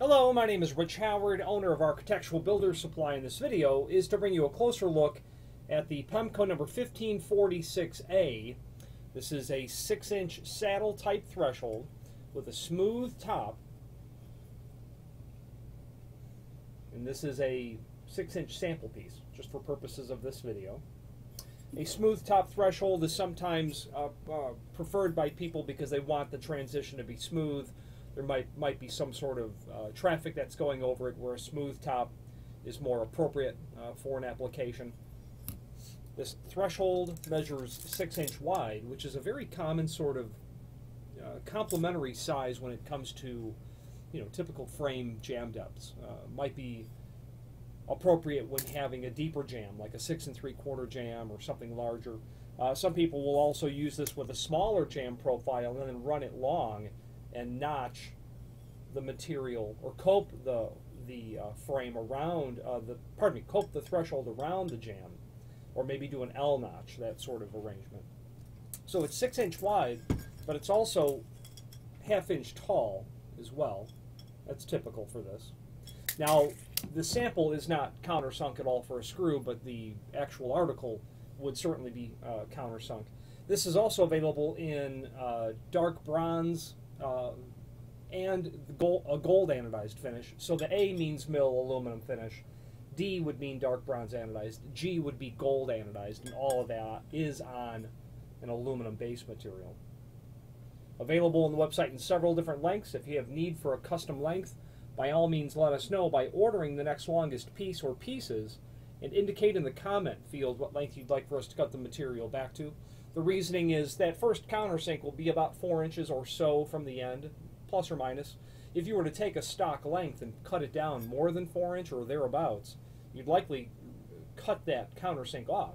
Hello, my name is Rich Howard, owner of Architectural Builders Supply. In this video is to bring you a closer look at the Pemko number 1546A. This is a 6-inch saddle type threshold with a smooth top. And this is a 6-inch sample piece, just for purposes of this video. A smooth top threshold is sometimes uh, uh, preferred by people because they want the transition to be smooth there might might be some sort of uh, traffic that's going over it where a smooth top is more appropriate uh, for an application. This threshold measures six inch wide, which is a very common sort of uh, complementary size when it comes to you know typical frame jamb depths. Uh, might be appropriate when having a deeper jamb, like a six and three quarter jamb or something larger. Uh, some people will also use this with a smaller jamb profile and then run it long and notch the material or cope the the uh, frame around uh, the pardon me cope the threshold around the jamb or maybe do an L notch that sort of arrangement. So it's six inch wide but it's also half inch tall as well. That's typical for this. Now the sample is not countersunk at all for a screw but the actual article would certainly be uh, countersunk. This is also available in uh, dark bronze uh, and gold, a gold anodized finish. So the A means mill aluminum finish. D would mean dark bronze anodized. G would be gold anodized, and all of that is on an aluminum base material. Available on the website in several different lengths. If you have need for a custom length, by all means let us know by ordering the next longest piece or pieces and indicate in the comment field what length you'd like for us to cut the material back to. The reasoning is that first countersink will be about four inches or so from the end, plus or minus. If you were to take a stock length and cut it down more than four inch or thereabouts, you'd likely cut that countersink off.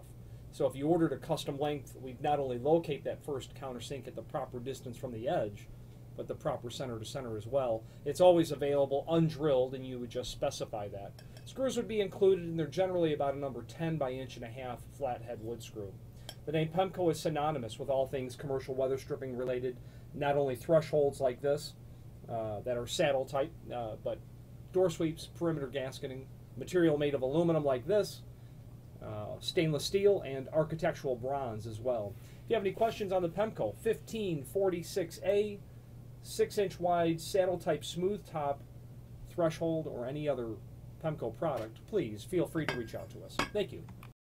So if you ordered a custom length, we'd not only locate that first countersink at the proper distance from the edge, but the proper center to center as well. It's always available undrilled, and you would just specify that. Screws would be included, and they're generally about a number 10 by inch and a half flathead wood screw. The name Pemko is synonymous with all things commercial weather stripping related, not only thresholds like this uh, that are saddle type, uh, but door sweeps, perimeter gasketing, material made of aluminum like this, uh, stainless steel, and architectural bronze as well. If you have any questions on the Pemko 1546A, 6 inch wide saddle type smooth top threshold, or any other Pemko product, please feel free to reach out to us. Thank you.